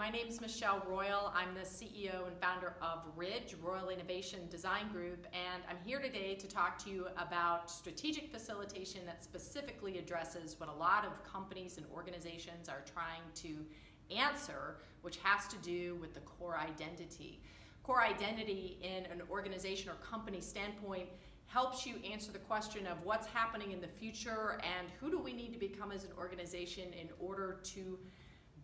My name is Michelle Royal. I'm the CEO and founder of RIDG, Royal Innovation Design Group, and I'm here today to talk to you about strategic facilitation that specifically addresses what a lot of companies and organizations are trying to answer, which has to do with the core identity. Core identity in an organization or company standpoint helps you answer the question of what's happening in the future and who do we need to become as an organization in order to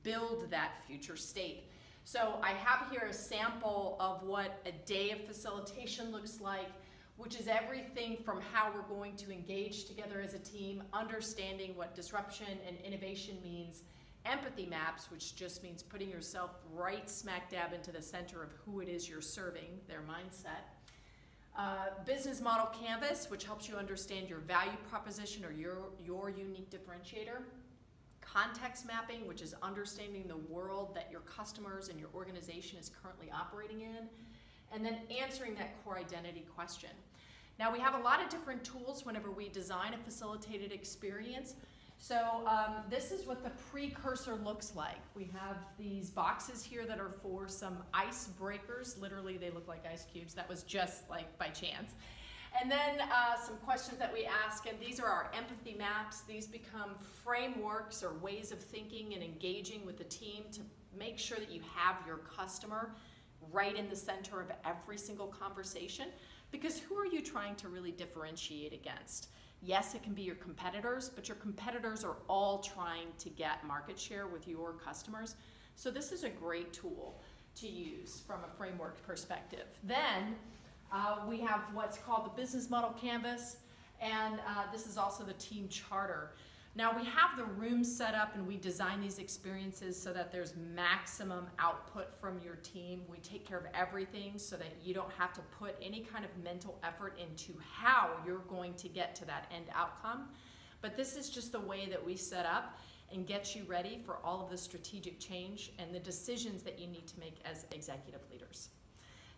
build that future state. So I have here a sample of what a day of facilitation looks like, which is everything from how we're going to engage together as a team, understanding what disruption and innovation means, empathy maps, which just means putting yourself right smack dab into the center of who it is you're serving, their mindset. Uh, business model canvas, which helps you understand your value proposition or your, your unique differentiator context mapping, which is understanding the world that your customers and your organization is currently operating in, and then answering that core identity question. Now we have a lot of different tools whenever we design a facilitated experience. So um, this is what the precursor looks like. We have these boxes here that are for some ice breakers. Literally, they look like ice cubes. That was just like by chance. And then uh, some questions that we ask, and these are our empathy maps. These become frameworks or ways of thinking and engaging with the team to make sure that you have your customer right in the center of every single conversation. Because who are you trying to really differentiate against? Yes, it can be your competitors, but your competitors are all trying to get market share with your customers. So this is a great tool to use from a framework perspective. Then uh, we have what's called the business model canvas, and uh, this is also the team charter. Now we have the rooms set up and we design these experiences so that there's maximum output from your team. We take care of everything so that you don't have to put any kind of mental effort into how you're going to get to that end outcome. But this is just the way that we set up and get you ready for all of the strategic change and the decisions that you need to make as executive leaders.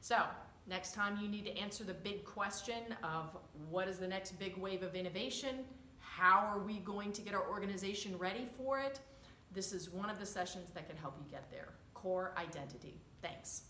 So next time you need to answer the big question of what is the next big wave of innovation, how are we going to get our organization ready for it, this is one of the sessions that can help you get there. Core identity. Thanks.